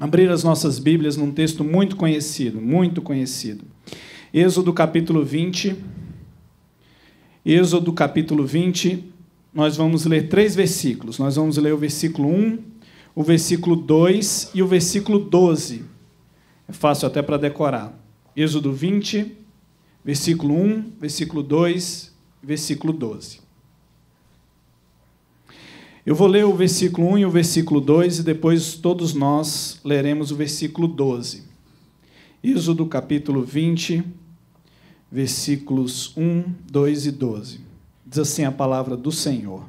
abrir as nossas Bíblias num texto muito conhecido, muito conhecido. Êxodo capítulo 20. Êxodo capítulo 20, nós vamos ler três versículos. Nós vamos ler o versículo 1, o versículo 2 e o versículo 12. É fácil até para decorar. Êxodo 20, versículo 1, versículo 2, versículo 12. Eu vou ler o versículo 1 e o versículo 2 e depois todos nós leremos o versículo 12. Êxodo capítulo 20, versículos 1, 2 e 12. Diz assim a palavra do Senhor.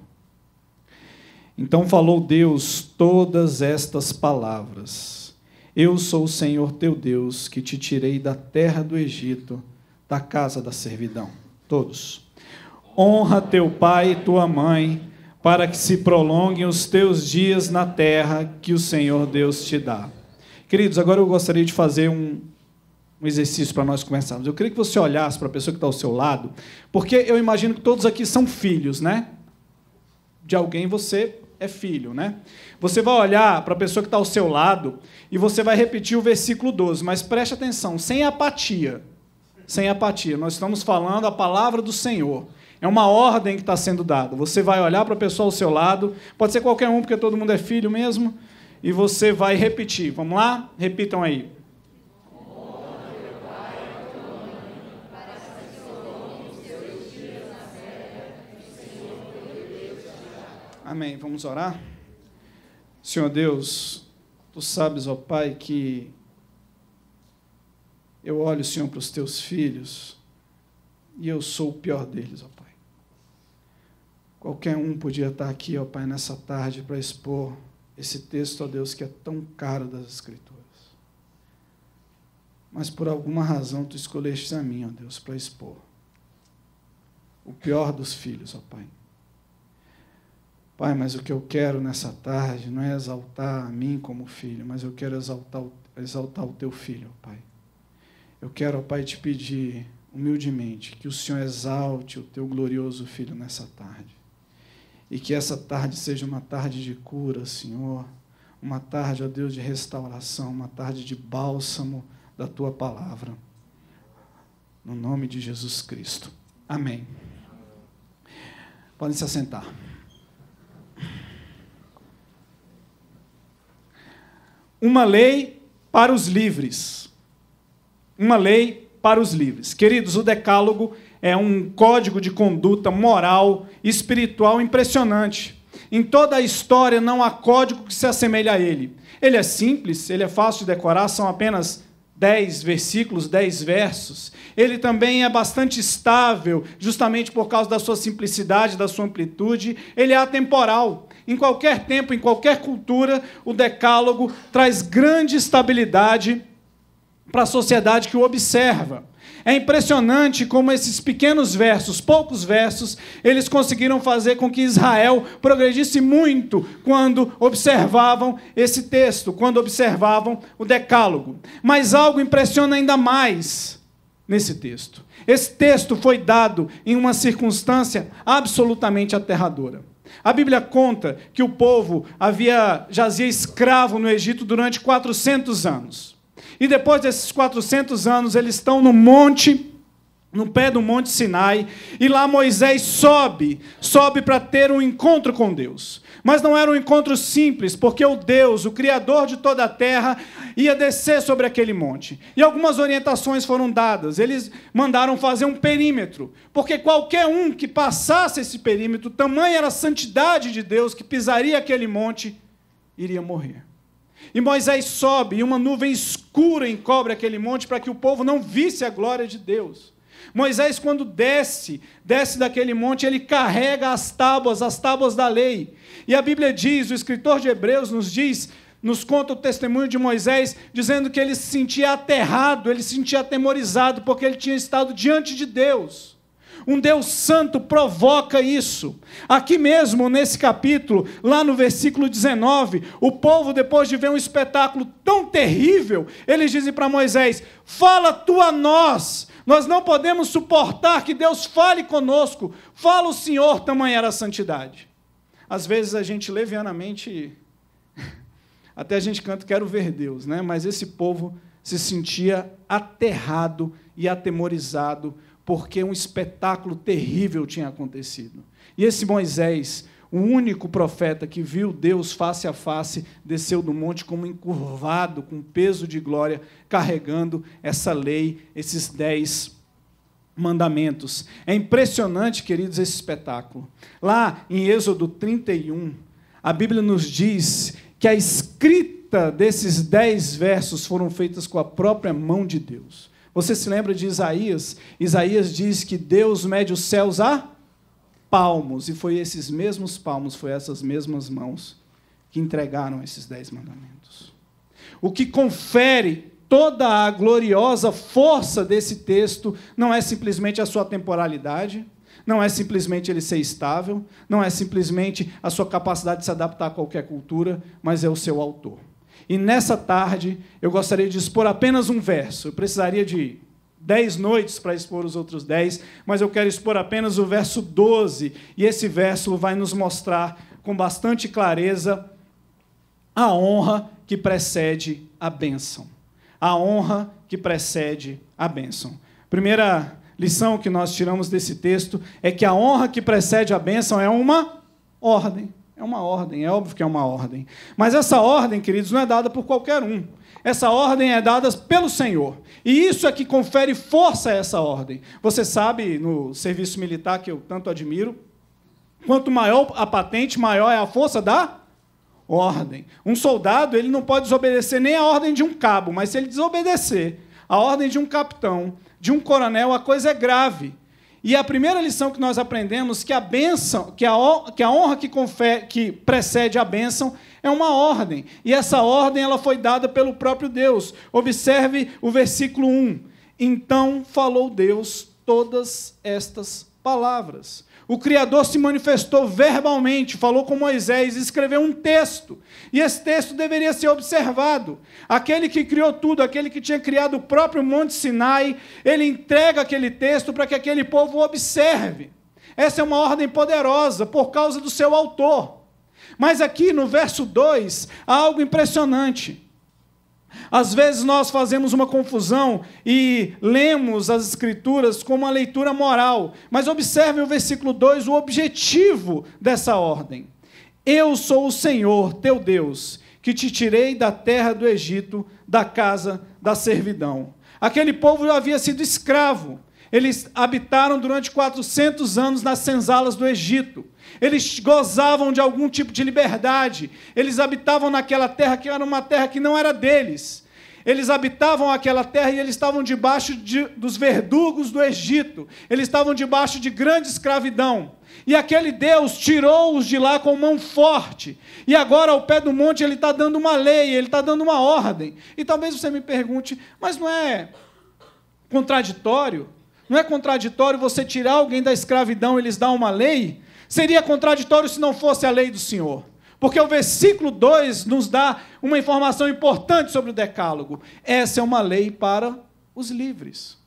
Então falou Deus todas estas palavras: Eu sou o Senhor teu Deus, que te tirei da terra do Egito, da casa da servidão. Todos. Honra teu pai e tua mãe, para que se prolonguem os teus dias na terra que o Senhor Deus te dá. Queridos, agora eu gostaria de fazer um, um exercício para nós começarmos. Eu queria que você olhasse para a pessoa que está ao seu lado, porque eu imagino que todos aqui são filhos, né? De alguém você é filho, né? Você vai olhar para a pessoa que está ao seu lado e você vai repetir o versículo 12, mas preste atenção, sem apatia. Sem apatia. Nós estamos falando a palavra do Senhor. É uma ordem que está sendo dada. Você vai olhar para a pessoa ao seu lado, pode ser qualquer um, porque todo mundo é filho mesmo, e você vai repetir. Vamos lá? Repitam aí. Amém. Vamos orar? Senhor Deus, tu sabes, ó Pai, que eu olho, Senhor, para os teus filhos e eu sou o pior deles, ó Pai. Qualquer um podia estar aqui, ó Pai, nessa tarde para expor esse texto, ó Deus, que é tão caro das Escrituras. Mas por alguma razão tu escolheste a mim, ó Deus, para expor o pior dos filhos, ó Pai Pai, mas o que eu quero nessa tarde não é exaltar a mim como filho, mas eu quero exaltar, exaltar o teu filho, Pai. Eu quero, ó Pai, te pedir humildemente que o Senhor exalte o teu glorioso filho nessa tarde. E que essa tarde seja uma tarde de cura, Senhor. Uma tarde, ó Deus, de restauração, uma tarde de bálsamo da tua palavra. No nome de Jesus Cristo. Amém. Podem se assentar. uma lei para os livres. Uma lei para os livres. Queridos, o Decálogo é um código de conduta moral espiritual impressionante. Em toda a história não há código que se assemelhe a ele. Ele é simples, ele é fácil de decorar, são apenas dez versículos, dez versos. Ele também é bastante estável, justamente por causa da sua simplicidade, da sua amplitude. Ele é atemporal. Em qualquer tempo, em qualquer cultura, o decálogo traz grande estabilidade para a sociedade que o observa. É impressionante como esses pequenos versos, poucos versos, eles conseguiram fazer com que Israel progredisse muito quando observavam esse texto, quando observavam o Decálogo. Mas algo impressiona ainda mais nesse texto. Esse texto foi dado em uma circunstância absolutamente aterradora. A Bíblia conta que o povo havia jazia escravo no Egito durante 400 anos. E depois desses 400 anos, eles estão no monte no pé do Monte Sinai, e lá Moisés sobe, sobe para ter um encontro com Deus. Mas não era um encontro simples, porque o Deus, o Criador de toda a terra, ia descer sobre aquele monte. E algumas orientações foram dadas. Eles mandaram fazer um perímetro, porque qualquer um que passasse esse perímetro, tamanha era a santidade de Deus que pisaria aquele monte, iria morrer. E Moisés sobe, e uma nuvem escura encobre aquele monte para que o povo não visse a glória de Deus. Moisés, quando desce, desce daquele monte, ele carrega as tábuas, as tábuas da lei. E a Bíblia diz, o escritor de Hebreus nos diz, nos conta o testemunho de Moisés, dizendo que ele se sentia aterrado, ele se sentia atemorizado, porque ele tinha estado diante de Deus. Um Deus santo provoca isso. Aqui mesmo, nesse capítulo, lá no versículo 19, o povo, depois de ver um espetáculo tão terrível, eles dizem para Moisés: Fala tu a nós, nós não podemos suportar que Deus fale conosco. Fala o Senhor, tamanha era a santidade. Às vezes a gente levianamente Até a gente canta Quero ver Deus, né? mas esse povo se sentia aterrado e atemorizado, porque um espetáculo terrível tinha acontecido. E esse Moisés, o único profeta que viu Deus face a face, desceu do monte como encurvado, com peso de glória, carregando essa lei, esses dez mandamentos. É impressionante, queridos, esse espetáculo. Lá em Êxodo 31, a Bíblia nos diz que a escrita desses dez versos foram feitas com a própria mão de Deus. Você se lembra de Isaías? Isaías diz que Deus mede os céus a palmos, e foi esses mesmos palmos, foi essas mesmas mãos que entregaram esses dez mandamentos. O que confere toda a gloriosa força desse texto não é simplesmente a sua temporalidade, não é simplesmente ele ser estável, não é simplesmente a sua capacidade de se adaptar a qualquer cultura, mas é o seu autor. E nessa tarde eu gostaria de expor apenas um verso. Eu precisaria de dez noites para expor os outros dez, mas eu quero expor apenas o verso 12. E esse verso vai nos mostrar com bastante clareza a honra que precede a bênção a honra que precede a bênção. Primeira lição que nós tiramos desse texto é que a honra que precede a bênção é uma ordem. É uma ordem, é óbvio que é uma ordem. Mas essa ordem, queridos, não é dada por qualquer um. Essa ordem é dada pelo Senhor. E isso é que confere força a essa ordem. Você sabe, no serviço militar que eu tanto admiro, quanto maior a patente, maior é a força da ordem. Um soldado ele não pode desobedecer nem a ordem de um cabo, mas se ele desobedecer a ordem de um capitão, de um coronel, a coisa é grave. E a primeira lição que nós aprendemos que a bênção, que a, que a honra que, que precede a bênção é uma ordem. E essa ordem ela foi dada pelo próprio Deus. Observe o versículo 1. Então falou Deus todas estas palavras. O Criador se manifestou verbalmente, falou com Moisés, escreveu um texto. E esse texto deveria ser observado. Aquele que criou tudo, aquele que tinha criado o próprio Monte Sinai, ele entrega aquele texto para que aquele povo observe. Essa é uma ordem poderosa por causa do seu autor. Mas aqui no verso 2 há algo impressionante. Às vezes nós fazemos uma confusão e lemos as Escrituras como uma leitura moral, mas observe o versículo 2, o objetivo dessa ordem. Eu sou o Senhor, teu Deus, que te tirei da terra do Egito, da casa da servidão. Aquele povo havia sido escravo. Eles habitaram durante 400 anos nas senzalas do Egito. Eles gozavam de algum tipo de liberdade. Eles habitavam naquela terra que era uma terra que não era deles. Eles habitavam aquela terra e eles estavam debaixo de, dos verdugos do Egito. Eles estavam debaixo de grande escravidão. E aquele Deus tirou-os de lá com mão forte. E agora, ao pé do monte, ele está dando uma lei, ele está dando uma ordem. E talvez você me pergunte, mas não é contraditório? Não é contraditório você tirar alguém da escravidão e lhes dar uma lei? Seria contraditório se não fosse a lei do Senhor. Porque o versículo 2 nos dá uma informação importante sobre o decálogo. Essa é uma lei para os livres.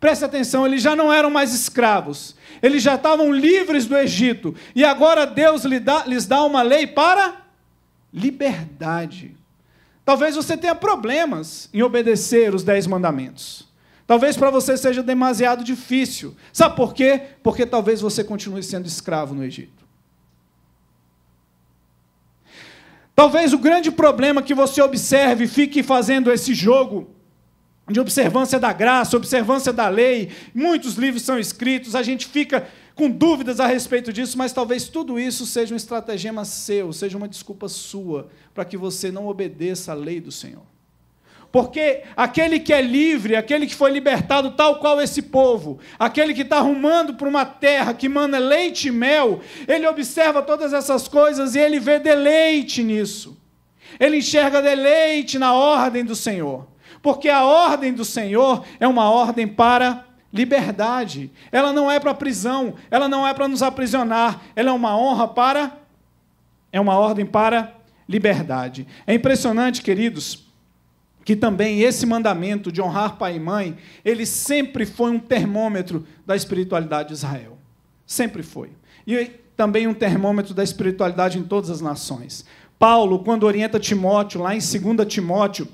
Preste atenção, eles já não eram mais escravos. Eles já estavam livres do Egito. E agora Deus lhes dá, uma lei para liberdade. Talvez você tenha problemas em obedecer os dez mandamentos. Talvez para você seja demasiado difícil. Sabe por quê? Porque talvez você continue sendo escravo no Egito. Talvez o grande problema que você observe, fique fazendo esse jogo de observância da graça, observância da lei. Muitos livros são escritos, a gente fica com dúvidas a respeito disso, mas talvez tudo isso seja um estratagema seu, seja uma desculpa sua para que você não obedeça à lei do Senhor. Porque aquele que é livre, aquele que foi libertado, tal qual esse povo, aquele que está arrumando para uma terra que manda leite e mel, ele observa todas essas coisas e ele vê deleite nisso. Ele enxerga deleite na ordem do Senhor. Porque a ordem do Senhor é uma ordem para liberdade. Ela não é para prisão, ela não é para nos aprisionar, ela é uma honra para é uma ordem para liberdade. É impressionante, queridos, que também esse mandamento de honrar pai e mãe, ele sempre foi um termômetro da espiritualidade de Israel. Sempre foi. E também um termômetro da espiritualidade em todas as nações. Paulo, quando orienta Timóteo, lá em 2 Timóteo,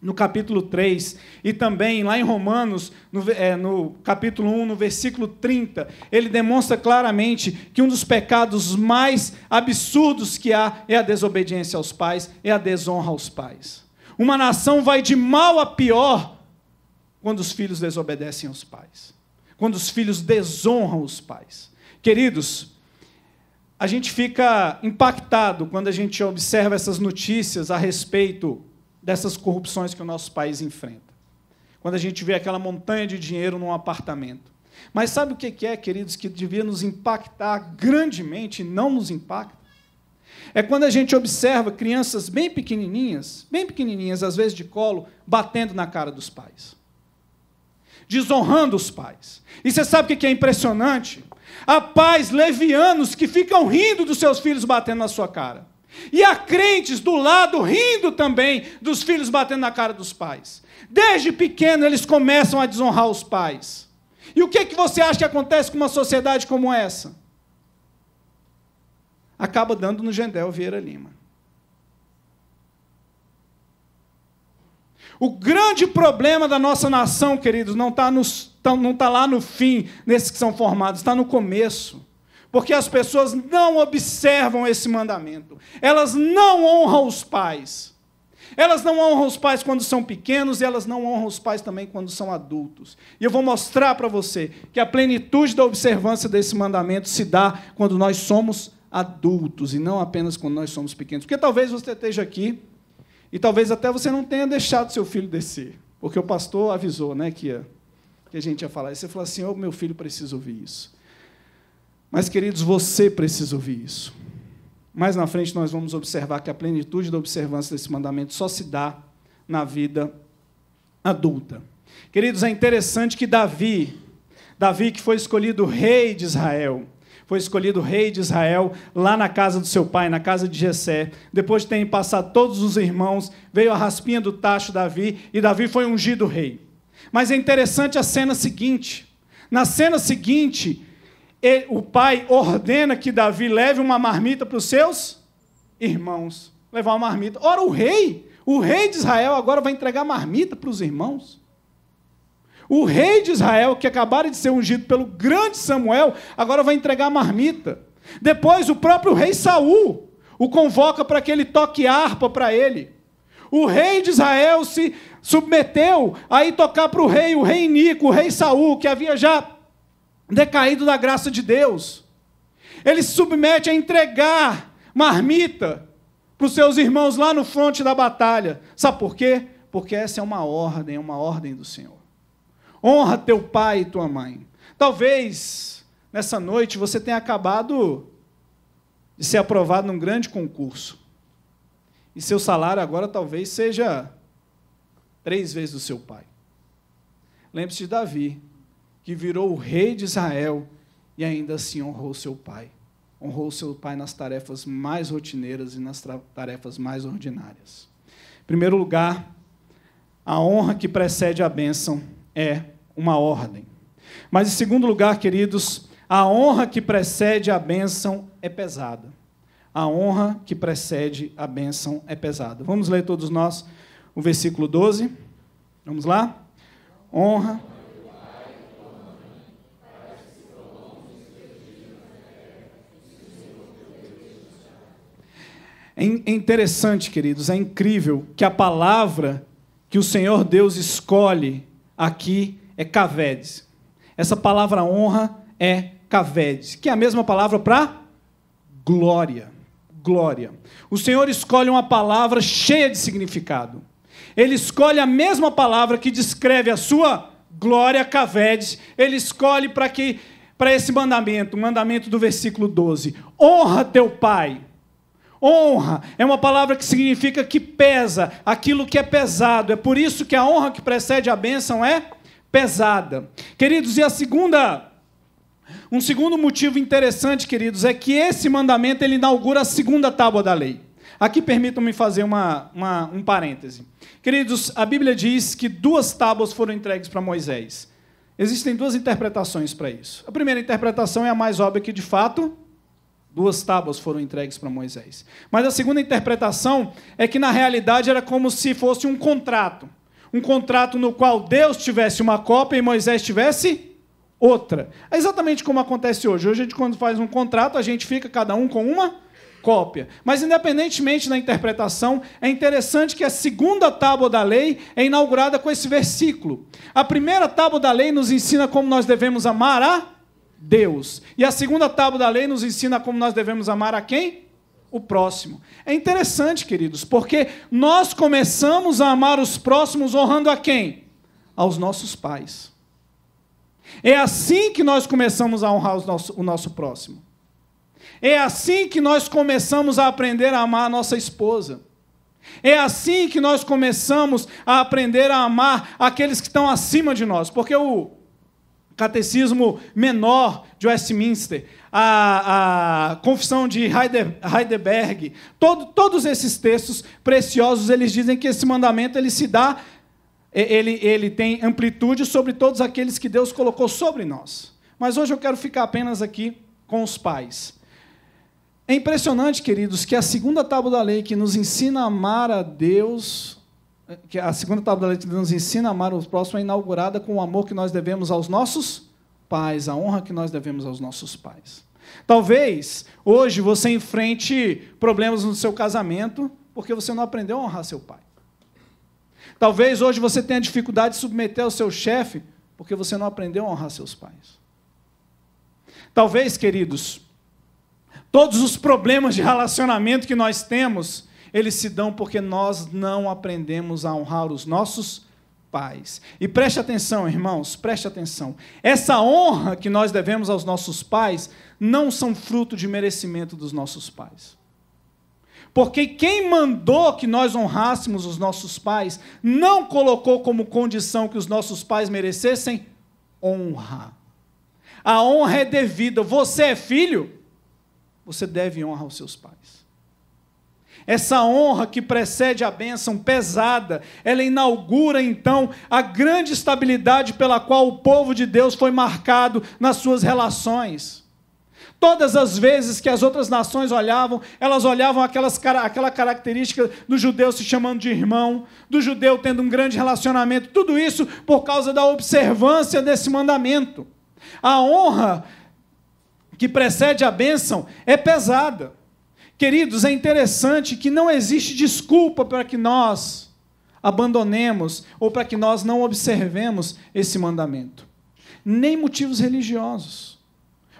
no capítulo 3, e também lá em Romanos, no, é, no, capítulo 1, no versículo 30, ele demonstra claramente que um dos pecados mais absurdos que há é a desobediência aos pais, é a desonra aos pais. Uma nação vai de mal a pior quando os filhos desobedecem aos pais, quando os filhos desonram os pais. Queridos, a gente fica impactado quando a gente observa essas notícias a respeito dessas corrupções que o nosso país enfrenta. Quando a gente vê aquela montanha de dinheiro num apartamento. Mas sabe o que é, queridos, que devia nos impactar grandemente e não nos impacta? É quando a gente observa crianças bem pequenininhas, bem pequenininhas, às vezes de colo, batendo na cara dos pais. Desonrando os pais. E você sabe o que é impressionante? Há pais levianos que ficam rindo dos seus filhos batendo na sua cara. E há crentes do lado rindo também dos filhos batendo na cara dos pais. Desde pequeno eles começam a desonrar os pais. E o que, é que você acha que acontece com uma sociedade como essa? Acaba dando no Gendel Vieira Lima. O grande problema da nossa nação, queridos, não está tá lá no fim, nesses que são formados, está no começo porque as pessoas não observam esse mandamento. Elas não honram os pais. Elas não honram os pais quando são pequenos e elas não honram os pais também quando são adultos. E eu vou mostrar para você que a plenitude da observância desse mandamento se dá quando nós somos adultos e não apenas quando nós somos pequenos. Porque talvez você esteja aqui e talvez até você não tenha deixado seu filho descer, porque o pastor avisou, né, que, ia, que a gente ia falar. E você falou assim: "Oh, meu filho precisa ouvir isso". Mas, queridos, você precisa ouvir isso. Mais na frente nós vamos observar que a plenitude da observância desse mandamento só se dá na vida adulta. Queridos, é interessante que Davi, Davi que foi escolhido rei de Israel, foi escolhido rei de Israel lá na casa do seu pai, na casa de Jessé. Depois de terem passado todos os irmãos, veio a raspinha do tacho Davi e Davi foi ungido rei. Mas é interessante a cena seguinte. Na cena seguinte, ele, o pai ordena que Davi leve uma marmita para os seus irmãos. Levar uma marmita. Ora, o rei, o rei de Israel agora vai entregar marmita para os irmãos. O rei de Israel, que acabara de ser ungido pelo grande Samuel, agora vai entregar marmita. Depois, o próprio rei Saul o convoca para que ele toque harpa para ele. O rei de Israel se submeteu a ir tocar para o rei, o rei Nico, o rei Saul, que havia já decaído da graça de Deus. Ele se submete a entregar marmita para os seus irmãos lá no fronte da batalha. Sabe por quê? Porque essa é uma ordem, é uma ordem do Senhor. Honra teu pai e tua mãe. Talvez nessa noite você tenha acabado de ser aprovado num grande concurso. E seu salário agora talvez seja três vezes o seu pai. Lembre-se de Davi que virou o rei de Israel e ainda assim honrou seu pai. Honrou seu pai nas tarefas mais rotineiras e nas tarefas mais ordinárias. Em primeiro lugar, a honra que precede a bênção é uma ordem. Mas em segundo lugar, queridos, a honra que precede a bênção é pesada. A honra que precede a bênção é pesada. Vamos ler todos nós o versículo 12. Vamos lá? Honra É, é interessante, queridos, é incrível que a palavra que o Senhor Deus escolhe aqui é cavedes. Essa palavra honra é cavedes, que é a mesma palavra para glória. Glória. O Senhor escolhe uma palavra cheia de significado. Ele escolhe a mesma palavra que descreve a sua glória, cavedes. Ele escolhe para que para esse mandamento, o mandamento do versículo 12. Honra teu pai Honra é uma palavra que significa que pesa, aquilo que é pesado. É por isso que a honra que precede a bênção é pesada. Queridos, e a segunda um segundo motivo interessante, queridos, é que esse mandamento ele inaugura a segunda tábua da lei. Aqui permitam-me fazer uma, uma, um parêntese. Queridos, a Bíblia diz que duas tábuas foram entregues para Moisés. Existem duas interpretações para isso. A primeira interpretação é a mais óbvia que, de fato, Duas tábuas foram entregues para Moisés. Mas a segunda interpretação é que, na realidade, era como se fosse um contrato. Um contrato no qual Deus tivesse uma cópia e Moisés tivesse outra. É exatamente como acontece hoje. Hoje, a gente, quando faz um contrato, a gente fica cada um com uma cópia. Mas, independentemente da interpretação, é interessante que a segunda tábua da lei é inaugurada com esse versículo. A primeira tábua da lei nos ensina como nós devemos amar a Deus. E a segunda tábua da lei nos ensina como nós devemos amar a quem? O próximo. É interessante, queridos, porque nós começamos a amar os próximos honrando a quem? Aos nossos pais. É assim que nós começamos a honrar o nosso, o nosso próximo. É assim que nós começamos a aprender a amar a nossa esposa. É assim que nós começamos a aprender a amar aqueles que estão acima de nós. Porque o Catecismo Menor de Westminster, a, a Confissão de Heidelberg, todo, todos esses textos preciosos, eles dizem que esse mandamento ele se dá, ele, ele tem amplitude sobre todos aqueles que Deus colocou sobre nós. Mas hoje eu quero ficar apenas aqui com os pais. É impressionante, queridos, que a segunda tábua da lei que nos ensina a amar a Deus, que a segunda tábua da lei nos ensina a amar o próximo é inaugurada com o amor que nós devemos aos nossos pais, a honra que nós devemos aos nossos pais. Talvez hoje você enfrente problemas no seu casamento porque você não aprendeu a honrar seu pai. Talvez hoje você tenha dificuldade de submeter ao seu chefe porque você não aprendeu a honrar seus pais. Talvez, queridos, Todos os problemas de relacionamento que nós temos, eles se dão porque nós não aprendemos a honrar os nossos pais. E preste atenção, irmãos, preste atenção. Essa honra que nós devemos aos nossos pais não são fruto de merecimento dos nossos pais. Porque quem mandou que nós honrássemos os nossos pais não colocou como condição que os nossos pais merecessem honra. A honra é devida. Você é filho? você deve honrar os seus pais. Essa honra que precede a bênção pesada, ela inaugura então a grande estabilidade pela qual o povo de Deus foi marcado nas suas relações. Todas as vezes que as outras nações olhavam, elas olhavam aquelas, aquela característica do judeu se chamando de irmão, do judeu tendo um grande relacionamento, tudo isso por causa da observância desse mandamento. A honra que precede a bênção é pesada. Queridos, é interessante que não existe desculpa para que nós abandonemos ou para que nós não observemos esse mandamento. Nem motivos religiosos.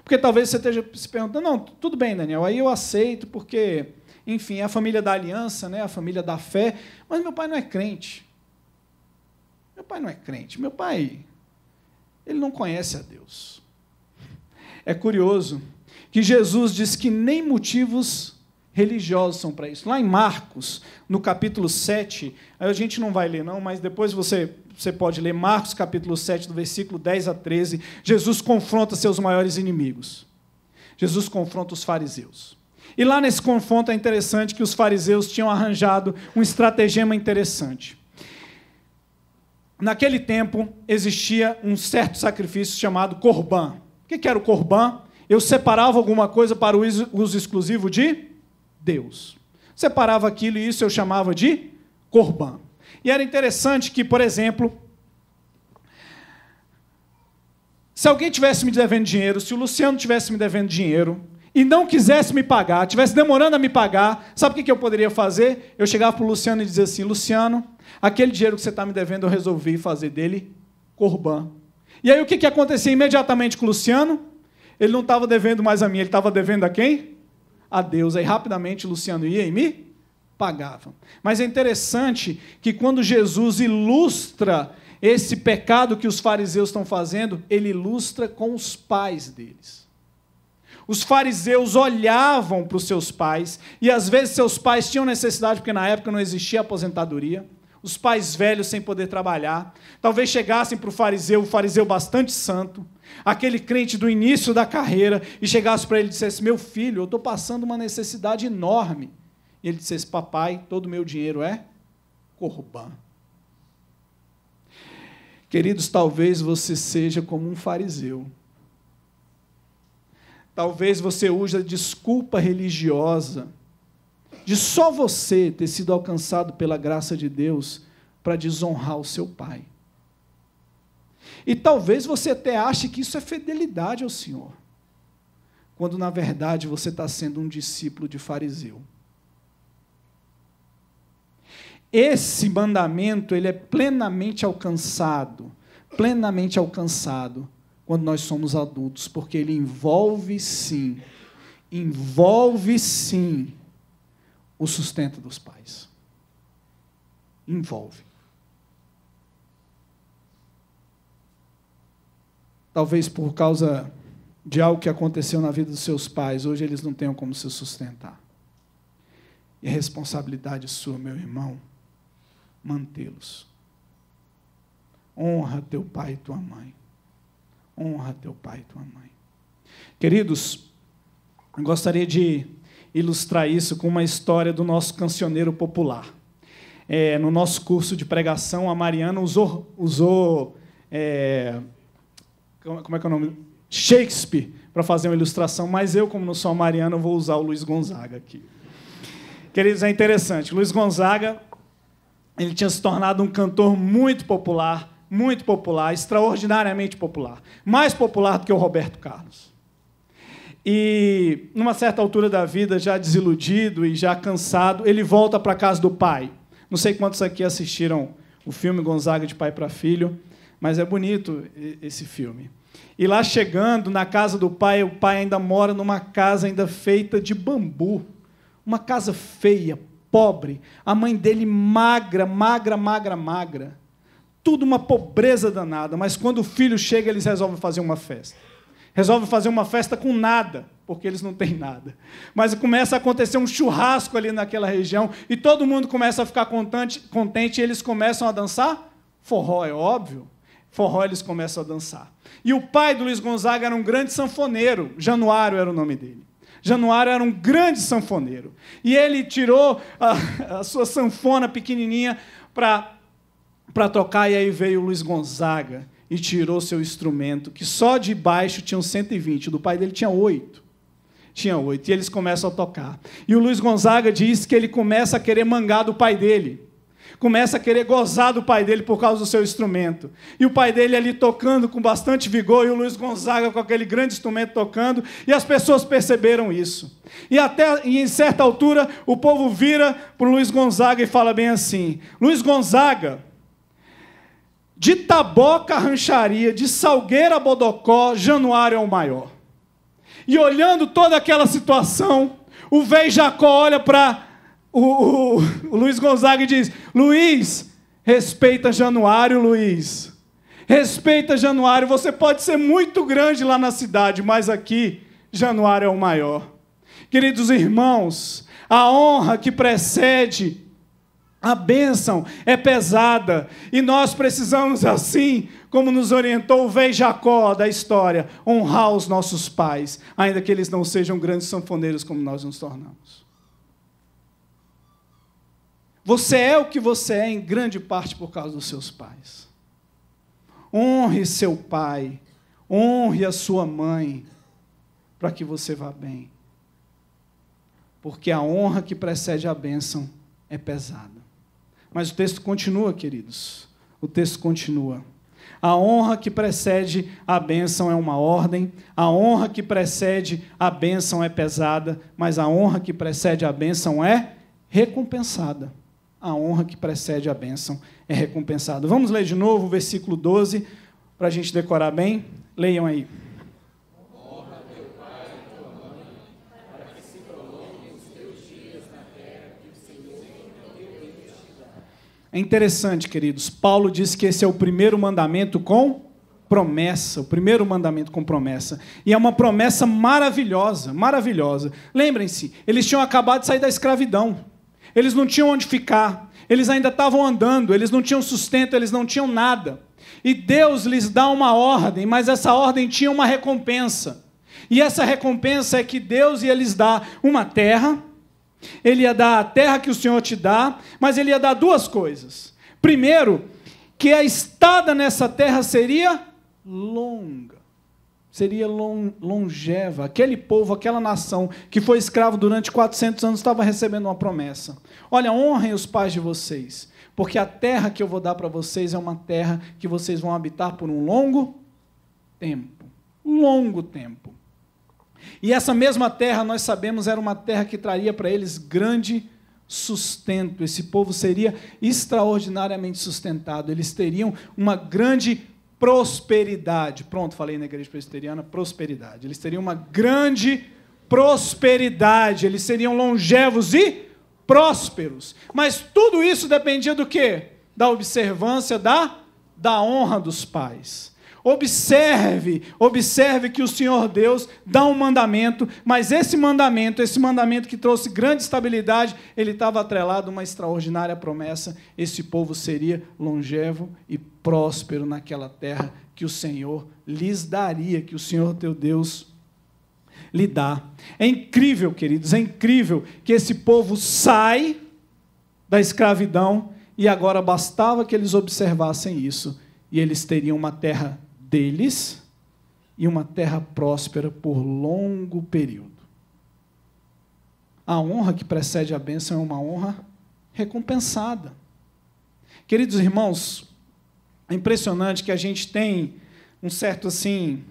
Porque talvez você esteja se perguntando, não, tudo bem, Daniel, aí eu aceito, porque, enfim, é a família da aliança, né, a família da fé, mas meu pai não é crente. Meu pai não é crente. Meu pai, ele não conhece a Deus. É curioso que Jesus diz que nem motivos religiosos são para isso. Lá em Marcos, no capítulo 7, a gente não vai ler não, mas depois você, você pode ler Marcos capítulo 7, do versículo 10 a 13, Jesus confronta seus maiores inimigos. Jesus confronta os fariseus. E lá nesse confronto é interessante que os fariseus tinham arranjado um estratagema interessante. Naquele tempo existia um certo sacrifício chamado corban. O que era o corban? Eu separava alguma coisa para o uso exclusivo de Deus. Separava aquilo e isso eu chamava de corban. E era interessante que, por exemplo, se alguém tivesse me devendo dinheiro, se o Luciano tivesse me devendo dinheiro e não quisesse me pagar, tivesse demorando a me pagar, sabe o que eu poderia fazer? Eu chegava para o Luciano e dizia assim: Luciano, aquele dinheiro que você está me devendo, eu resolvi fazer dele corban. E aí o que, que acontecia imediatamente com o Luciano? Ele não estava devendo mais a mim, ele estava devendo a quem? A Deus. Aí rapidamente Luciano ia e me pagava. Mas é interessante que quando Jesus ilustra esse pecado que os fariseus estão fazendo, ele ilustra com os pais deles. Os fariseus olhavam para os seus pais, e às vezes seus pais tinham necessidade, porque na época não existia aposentadoria os pais velhos sem poder trabalhar. Talvez chegassem para o fariseu, o fariseu bastante santo, aquele crente do início da carreira, e chegasse para ele e dissesse: Meu filho, eu estou passando uma necessidade enorme. E ele dissesse: Papai, todo o meu dinheiro é corban. Queridos, talvez você seja como um fariseu. Talvez você use a desculpa religiosa de só você ter sido alcançado pela graça de Deus para desonrar o seu pai. E talvez você até ache que isso é fidelidade ao Senhor, quando na verdade você está sendo um discípulo de fariseu. Esse mandamento ele é plenamente alcançado, plenamente alcançado quando nós somos adultos, porque ele envolve sim, envolve sim o sustento dos pais. Envolve. Talvez por causa de algo que aconteceu na vida dos seus pais, hoje eles não tenham como se sustentar. E a responsabilidade sua, meu irmão, mantê-los. Honra teu pai e tua mãe. Honra teu pai e tua mãe. Queridos, eu gostaria de ilustrar isso com uma história do nosso cancioneiro popular. É, no nosso curso de pregação, a Mariana usou, usou é, como é que é o nome? Shakespeare para fazer uma ilustração, mas eu, como não sou a Mariana, vou usar o Luiz Gonzaga aqui. Queridos, é interessante. Luiz Gonzaga, ele tinha se tornado um cantor muito popular, muito popular, extraordinariamente popular, mais popular do que o Roberto Carlos. E, numa certa altura da vida, já desiludido e já cansado, ele volta para casa do pai. Não sei quantos aqui assistiram o filme Gonzaga de Pai para Filho, mas é bonito esse filme. E lá chegando na casa do pai, o pai ainda mora numa casa ainda feita de bambu, uma casa feia, pobre. A mãe dele magra, magra, magra, magra. Tudo uma pobreza danada, mas quando o filho chega, eles resolvem fazer uma festa resolve fazer uma festa com nada, porque eles não têm nada. Mas começa a acontecer um churrasco ali naquela região e todo mundo começa a ficar contente, contente e eles começam a dançar forró, é óbvio. Forró eles começam a dançar. E o pai do Luiz Gonzaga era um grande sanfoneiro, Januário era o nome dele. Januário era um grande sanfoneiro. E ele tirou a, a sua sanfona pequenininha para tocar, e aí veio o Luiz Gonzaga e tirou seu instrumento, que só de baixo tinham 120, do pai dele tinha oito. Tinha oito, e eles começam a tocar. E o Luiz Gonzaga diz que ele começa a querer mangar do pai dele. Começa a querer gozar do pai dele por causa do seu instrumento. E o pai dele ali tocando com bastante vigor, e o Luiz Gonzaga com aquele grande instrumento tocando, e as pessoas perceberam isso. E até e em certa altura, o povo vira para o Luiz Gonzaga e fala bem assim: Luiz Gonzaga, de Taboca Rancharia, de Salgueira Bodocó, Januário é o maior. E olhando toda aquela situação, o velho Jacó olha para o, o, o, Luiz Gonzaga diz: Luiz, respeita Januário, Luiz. Respeita Januário. Você pode ser muito grande lá na cidade, mas aqui, Januário é o maior. Queridos irmãos, a honra que precede a bênção é pesada e nós precisamos, assim como nos orientou o velho Jacó da história, honrar os nossos pais, ainda que eles não sejam grandes sanfoneiros como nós nos tornamos. Você é o que você é em grande parte por causa dos seus pais. Honre seu pai, honre a sua mãe, para que você vá bem. Porque a honra que precede a bênção é pesada. Mas o texto continua, queridos. O texto continua. A honra que precede a bênção é uma ordem, a honra que precede a bênção é pesada, mas a honra que precede a bênção é recompensada. A honra que precede a bênção é recompensada. Vamos ler de novo o versículo 12, para a gente decorar bem? Leiam aí. É interessante, queridos. Paulo diz que esse é o primeiro mandamento com promessa, o primeiro mandamento com promessa. E é uma promessa maravilhosa, maravilhosa. Lembrem-se, eles tinham acabado de sair da escravidão. Eles não tinham onde ficar. Eles ainda estavam andando, eles não tinham sustento, eles não tinham nada. E Deus lhes dá uma ordem, mas essa ordem tinha uma recompensa. E essa recompensa é que Deus ia lhes dar uma terra, ele ia dar a terra que o Senhor te dá, mas ele ia dar duas coisas. Primeiro, que a estada nessa terra seria longa. Seria longeva. Aquele povo, aquela nação que foi escravo durante 400 anos estava recebendo uma promessa. Olha, honrem os pais de vocês, porque a terra que eu vou dar para vocês é uma terra que vocês vão habitar por um longo tempo. Longo tempo. E essa mesma terra, nós sabemos, era uma terra que traria para eles grande sustento. Esse povo seria extraordinariamente sustentado. Eles teriam uma grande prosperidade. Pronto, falei na igreja presbiteriana, prosperidade. Eles teriam uma grande prosperidade. Eles seriam longevos e prósperos. Mas tudo isso dependia do quê? Da observância da, da honra dos pais. Observe, observe que o Senhor Deus dá um mandamento, mas esse mandamento, esse mandamento que trouxe grande estabilidade, ele estava atrelado a uma extraordinária promessa: esse povo seria longevo e próspero naquela terra que o Senhor lhes daria, que o Senhor teu Deus lhe dá. É incrível, queridos, é incrível que esse povo sai da escravidão e agora bastava que eles observassem isso e eles teriam uma terra deles e uma terra próspera por longo período. A honra que precede a bênção é uma honra recompensada. Queridos irmãos, é impressionante que a gente tem um certo assim,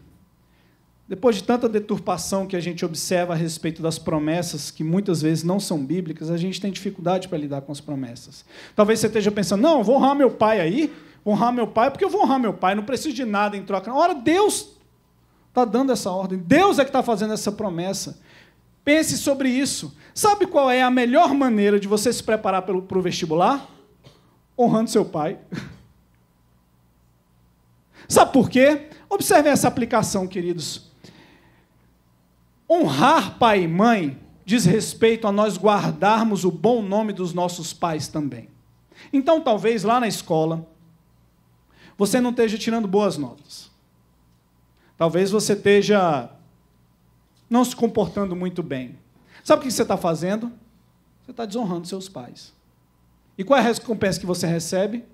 depois de tanta deturpação que a gente observa a respeito das promessas, que muitas vezes não são bíblicas, a gente tem dificuldade para lidar com as promessas. Talvez você esteja pensando, não, vou honrar meu pai aí, honrar meu pai, porque eu vou honrar meu pai, não preciso de nada em troca. Ora, Deus está dando essa ordem, Deus é que está fazendo essa promessa. Pense sobre isso. Sabe qual é a melhor maneira de você se preparar para o vestibular? Honrando seu pai. Sabe por quê? Observe essa aplicação, queridos. Honrar pai e mãe diz respeito a nós guardarmos o bom nome dos nossos pais também. Então, talvez lá na escola, você não esteja tirando boas notas. Talvez você esteja não se comportando muito bem. Sabe o que você está fazendo? Você está desonrando seus pais. E qual é a recompensa que você recebe?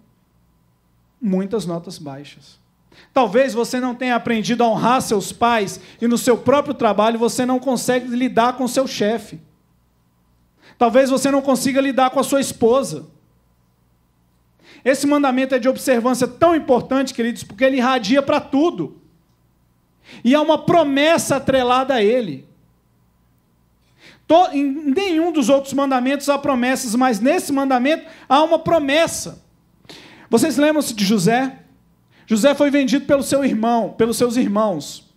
Muitas notas baixas. Talvez você não tenha aprendido a honrar seus pais e no seu próprio trabalho você não consegue lidar com seu chefe. Talvez você não consiga lidar com a sua esposa. Esse mandamento é de observância tão importante, queridos, porque ele irradia para tudo. E há uma promessa atrelada a ele. Em nenhum dos outros mandamentos há promessas, mas nesse mandamento há uma promessa. Vocês lembram-se de José? José foi vendido pelo seu irmão, pelos seus irmãos.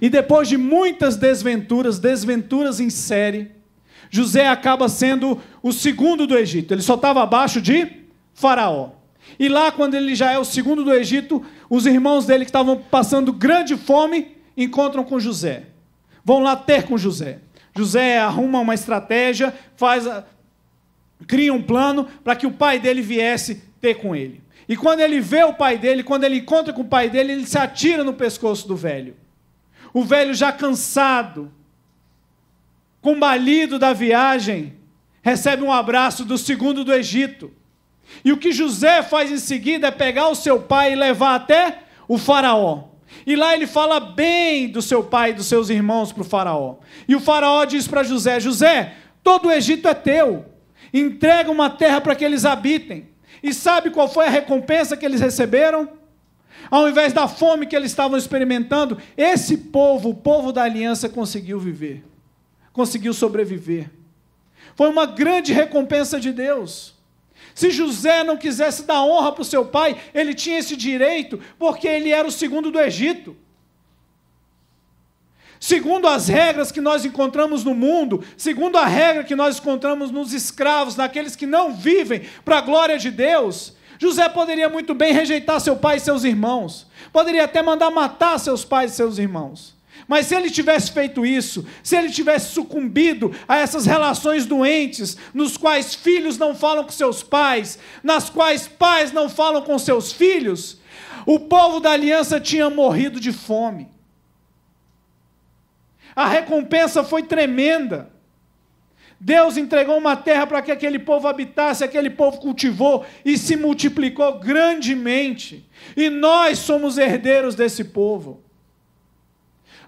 E depois de muitas desventuras, desventuras em série, José acaba sendo o segundo do Egito. Ele só estava abaixo de Faraó. E lá, quando ele já é o segundo do Egito, os irmãos dele que estavam passando grande fome encontram com José. Vão lá ter com José. José arruma uma estratégia, faz, cria um plano para que o pai dele viesse ter com ele. E quando ele vê o pai dele, quando ele encontra com o pai dele, ele se atira no pescoço do velho. O velho já cansado, combalido da viagem, recebe um abraço do segundo do Egito. E o que José faz em seguida é pegar o seu pai e levar até o Faraó. E lá ele fala bem do seu pai e dos seus irmãos para o Faraó. E o Faraó diz para José: José, todo o Egito é teu. Entrega uma terra para que eles habitem. E sabe qual foi a recompensa que eles receberam? Ao invés da fome que eles estavam experimentando, esse povo, o povo da aliança, conseguiu viver, conseguiu sobreviver. Foi uma grande recompensa de Deus. Se José não quisesse dar honra para o seu pai, ele tinha esse direito, porque ele era o segundo do Egito. Segundo as regras que nós encontramos no mundo, segundo a regra que nós encontramos nos escravos, naqueles que não vivem para a glória de Deus, José poderia muito bem rejeitar seu pai e seus irmãos, poderia até mandar matar seus pais e seus irmãos. Mas se ele tivesse feito isso, se ele tivesse sucumbido a essas relações doentes, nos quais filhos não falam com seus pais, nas quais pais não falam com seus filhos, o povo da aliança tinha morrido de fome. A recompensa foi tremenda. Deus entregou uma terra para que aquele povo habitasse, aquele povo cultivou e se multiplicou grandemente. E nós somos herdeiros desse povo.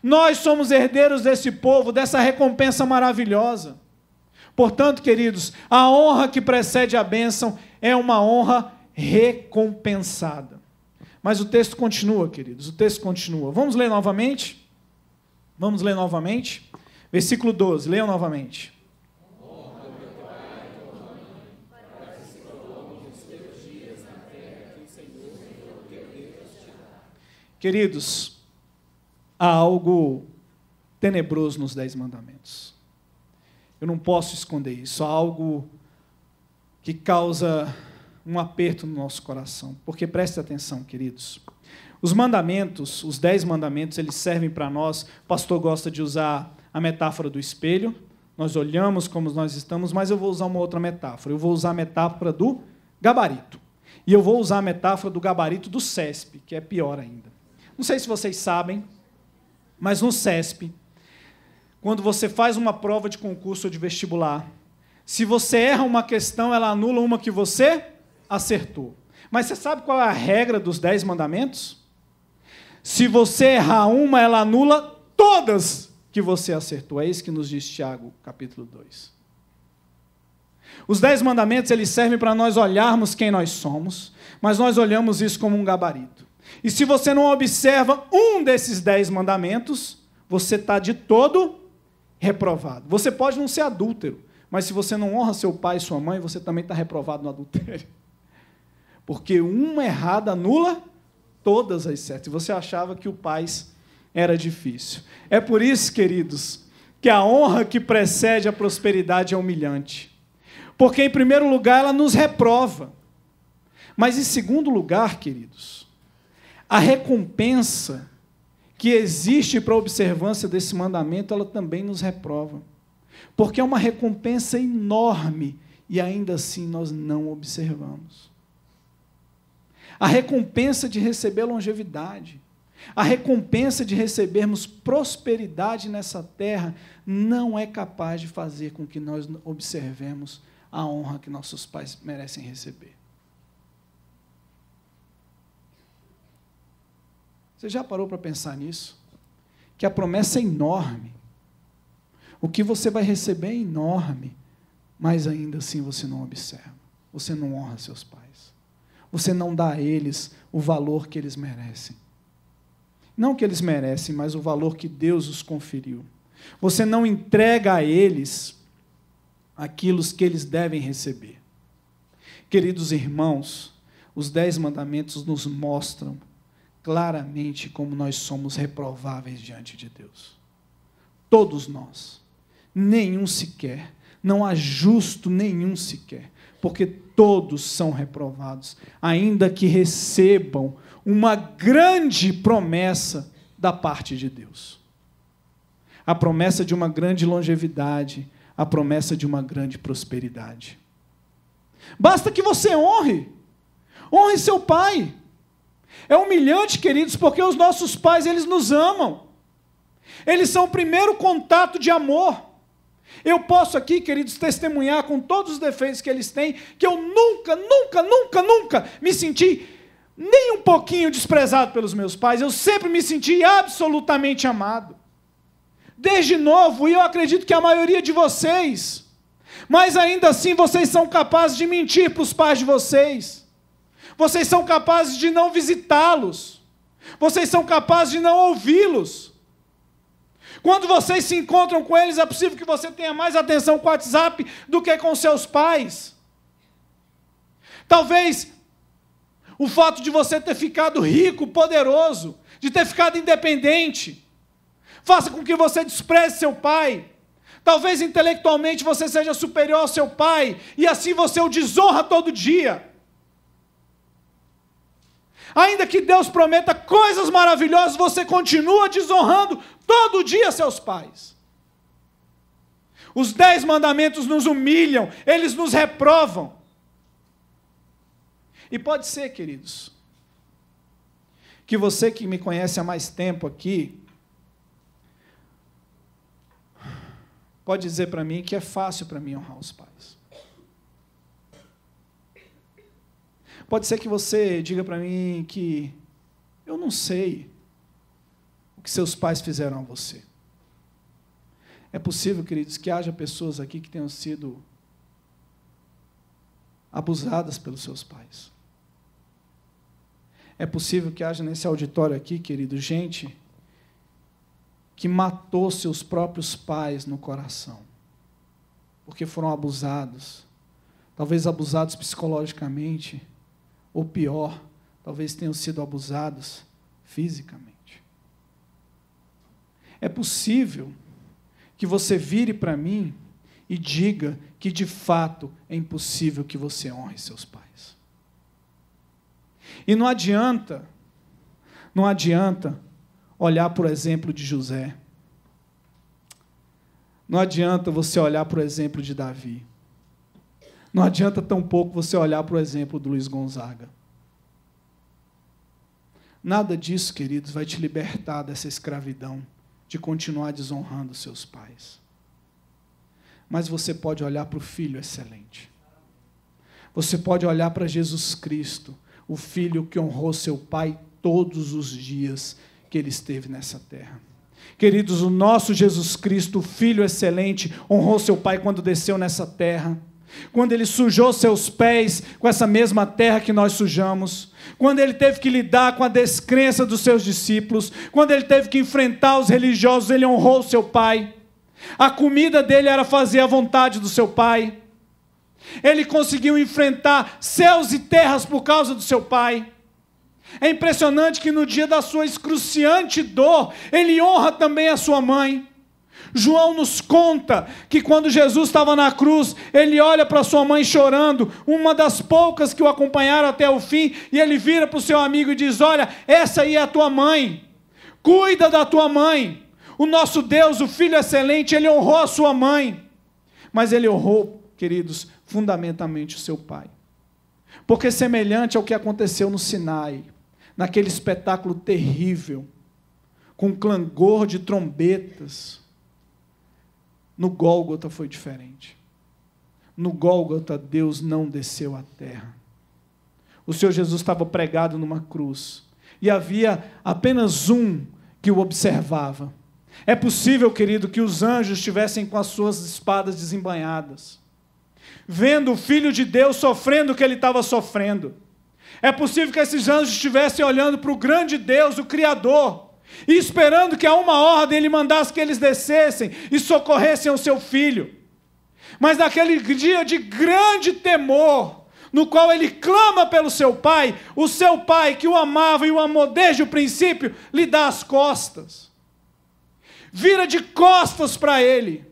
Nós somos herdeiros desse povo, dessa recompensa maravilhosa. Portanto, queridos, a honra que precede a bênção é uma honra recompensada. Mas o texto continua, queridos, o texto continua. Vamos ler novamente? Vamos ler novamente? Versículo 12, leiam novamente. Queridos, há algo tenebroso nos Dez Mandamentos. Eu não posso esconder isso. Há algo que causa um aperto no nosso coração. Porque preste atenção, queridos. Os mandamentos, os dez mandamentos, eles servem para nós. O pastor gosta de usar a metáfora do espelho. Nós olhamos como nós estamos, mas eu vou usar uma outra metáfora. Eu vou usar a metáfora do gabarito. E eu vou usar a metáfora do gabarito do CESP, que é pior ainda. Não sei se vocês sabem, mas no CESP, quando você faz uma prova de concurso ou de vestibular, se você erra uma questão, ela anula uma que você acertou. Mas você sabe qual é a regra dos dez mandamentos? Se você errar uma, ela anula todas que você acertou. É isso que nos diz Tiago, capítulo 2. Os dez mandamentos eles servem para nós olharmos quem nós somos, mas nós olhamos isso como um gabarito. E se você não observa um desses dez mandamentos, você está de todo reprovado. Você pode não ser adúltero, mas se você não honra seu pai e sua mãe, você também está reprovado no adultério. Porque uma errada anula todas as certas. E você achava que o pai era difícil. É por isso, queridos, que a honra que precede a prosperidade é humilhante. Porque, em primeiro lugar, ela nos reprova. Mas, em segundo lugar, queridos, a recompensa que existe para a observância desse mandamento, ela também nos reprova. Porque é uma recompensa enorme e ainda assim nós não observamos. A recompensa de receber longevidade, a recompensa de recebermos prosperidade nessa terra, não é capaz de fazer com que nós observemos a honra que nossos pais merecem receber. Você já parou para pensar nisso? Que a promessa é enorme. O que você vai receber é enorme, mas ainda assim você não observa. Você não honra seus pais. Você não dá a eles o valor que eles merecem. Não que eles merecem, mas o valor que Deus os conferiu. Você não entrega a eles aquilo que eles devem receber. Queridos irmãos, os dez mandamentos nos mostram claramente como nós somos reprováveis diante de Deus. Todos nós. Nenhum sequer. Não há justo nenhum sequer. Porque todos são reprovados, ainda que recebam uma grande promessa da parte de Deus. A promessa de uma grande longevidade, a promessa de uma grande prosperidade. Basta que você honre. Honre seu pai. É humilhante, queridos, porque os nossos pais, eles nos amam. Eles são o primeiro contato de amor. Eu posso aqui, queridos, testemunhar com todos os defeitos que eles têm, que eu nunca, nunca, nunca, nunca me senti nem um pouquinho desprezado pelos meus pais. Eu sempre me senti absolutamente amado. Desde novo, e eu acredito que a maioria de vocês, mas ainda assim vocês são capazes de mentir para os pais de vocês. Vocês são capazes de não visitá-los. Vocês são capazes de não ouvi-los. Quando vocês se encontram com eles, é possível que você tenha mais atenção com o WhatsApp do que com seus pais. Talvez o fato de você ter ficado rico, poderoso, de ter ficado independente, faça com que você despreze seu pai. Talvez intelectualmente você seja superior ao seu pai e assim você o desonra todo dia. Ainda que Deus prometa coisas maravilhosas, você continua desonrando todo dia seus pais. Os dez mandamentos nos humilham, eles nos reprovam. E pode ser, queridos, que você que me conhece há mais tempo aqui, pode dizer para mim que é fácil para mim honrar os pais. Pode ser que você diga para mim que eu não sei que seus pais fizeram a você. É possível, queridos, que haja pessoas aqui que tenham sido abusadas pelos seus pais. É possível que haja nesse auditório aqui, querido, gente que matou seus próprios pais no coração, porque foram abusados, talvez abusados psicologicamente, ou pior, talvez tenham sido abusados fisicamente. É possível que você vire para mim e diga que de fato é impossível que você honre seus pais. E não adianta, não adianta olhar por exemplo de José. Não adianta você olhar para o exemplo de Davi. Não adianta tampouco você olhar para o exemplo do Luiz Gonzaga. Nada disso, queridos, vai te libertar dessa escravidão de continuar desonrando seus pais. Mas você pode olhar para o Filho excelente. Você pode olhar para Jesus Cristo, o Filho que honrou seu Pai todos os dias que ele esteve nessa terra. Queridos, o nosso Jesus Cristo, o Filho excelente, honrou seu Pai quando desceu nessa terra. Quando ele sujou seus pés com essa mesma terra que nós sujamos, quando ele teve que lidar com a descrença dos seus discípulos, quando ele teve que enfrentar os religiosos, ele honrou seu pai. A comida dele era fazer a vontade do seu pai. Ele conseguiu enfrentar céus e terras por causa do seu pai. É impressionante que no dia da sua excruciante dor, ele honra também a sua mãe. João nos conta que quando Jesus estava na cruz, ele olha para sua mãe chorando, uma das poucas que o acompanharam até o fim, e ele vira para o seu amigo e diz: Olha, essa aí é a tua mãe, cuida da tua mãe. O nosso Deus, o Filho excelente, ele honrou a sua mãe, mas ele honrou, queridos, fundamentalmente o seu pai. Porque semelhante ao que aconteceu no Sinai, naquele espetáculo terrível, com clangor de trombetas. No Gólgota foi diferente. No Gólgota, Deus não desceu à terra. O Senhor Jesus estava pregado numa cruz. E havia apenas um que o observava. É possível, querido, que os anjos estivessem com as suas espadas desembanhadas, vendo o Filho de Deus sofrendo o que ele estava sofrendo. É possível que esses anjos estivessem olhando para o grande Deus, o Criador, e esperando que a uma ordem ele mandasse que eles descessem e socorressem o seu filho. Mas naquele dia de grande temor, no qual ele clama pelo seu pai, o seu pai que o amava e o amou desde o princípio, lhe dá as costas. Vira de costas para ele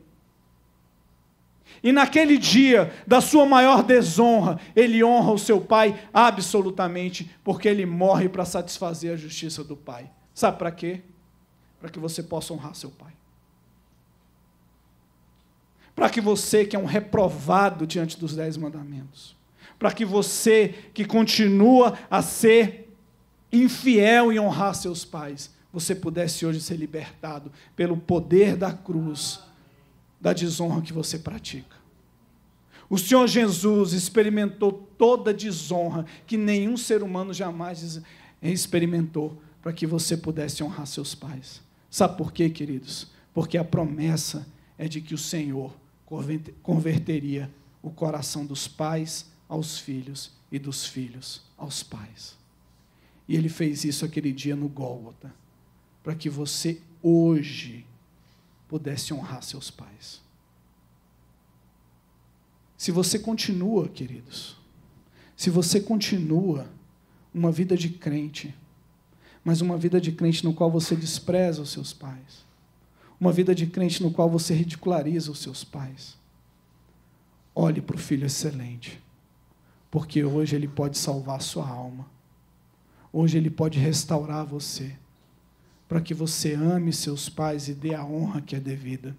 e naquele dia da sua maior desonra, ele honra o seu pai absolutamente, porque ele morre para satisfazer a justiça do pai. Sabe para quê? Para que você possa honrar seu pai. Para que você, que é um reprovado diante dos dez mandamentos, para que você, que continua a ser infiel em honrar seus pais, você pudesse hoje ser libertado pelo poder da cruz da desonra que você pratica. O Senhor Jesus experimentou toda desonra que nenhum ser humano jamais experimentou para que você pudesse honrar seus pais. Sabe por quê, queridos? Porque a promessa é de que o Senhor converteria o coração dos pais aos filhos e dos filhos aos pais. E ele fez isso aquele dia no Gólgota, para que você hoje pudesse honrar seus pais. Se você continua, queridos, se você continua uma vida de crente, mas uma vida de crente no qual você despreza os seus pais, uma vida de crente no qual você ridiculariza os seus pais, olhe para o Filho excelente, porque hoje ele pode salvar a sua alma, hoje ele pode restaurar você para que você ame seus pais e dê a honra que é devida.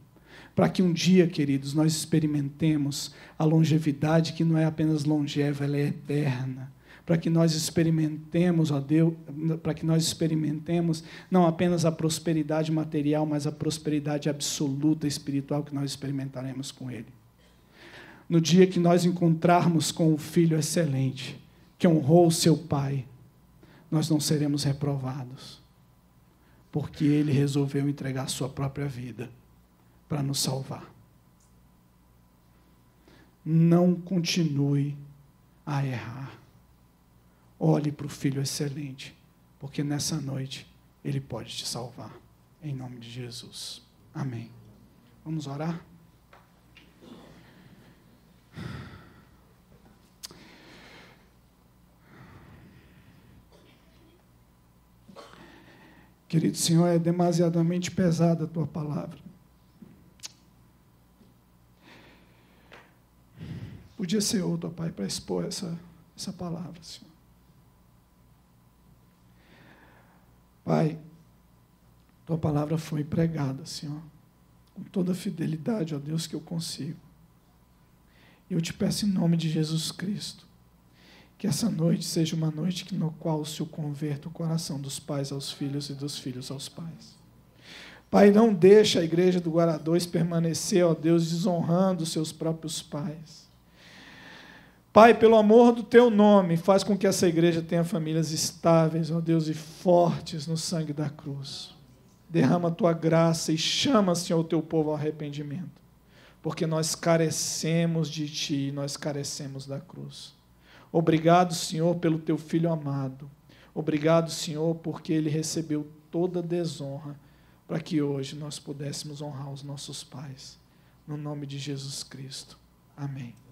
Para que um dia, queridos, nós experimentemos a longevidade que não é apenas longeva, ela é eterna. Para que nós experimentemos, ó Deus, para que nós experimentemos não apenas a prosperidade material, mas a prosperidade absoluta espiritual que nós experimentaremos com Ele. No dia que nós encontrarmos com o Filho excelente, que honrou o seu Pai, nós não seremos reprovados porque ele resolveu entregar sua própria vida para nos salvar. Não continue a errar. Olhe para o Filho excelente, porque nessa noite ele pode te salvar. Em nome de Jesus. Amém. Vamos orar? Querido Senhor, é demasiadamente pesada a tua palavra. Podia ser outro, Pai, para expor essa, essa palavra, Senhor. Pai, tua palavra foi pregada, Senhor, com toda a fidelidade, ó Deus, que eu consigo. Eu te peço em nome de Jesus Cristo, que essa noite seja uma noite no qual o Senhor converta o coração dos pais aos filhos e dos filhos aos pais. Pai, não deixa a igreja do Guará permanecer, ó Deus, desonrando seus próprios pais. Pai, pelo amor do teu nome, faz com que essa igreja tenha famílias estáveis, ó Deus, e fortes no sangue da cruz. Derrama a tua graça e chama, Senhor, o teu povo ao arrependimento, porque nós carecemos de ti, nós carecemos da cruz. Obrigado, Senhor, pelo teu filho amado. Obrigado, Senhor, porque ele recebeu toda desonra para que hoje nós pudéssemos honrar os nossos pais. No nome de Jesus Cristo. Amém.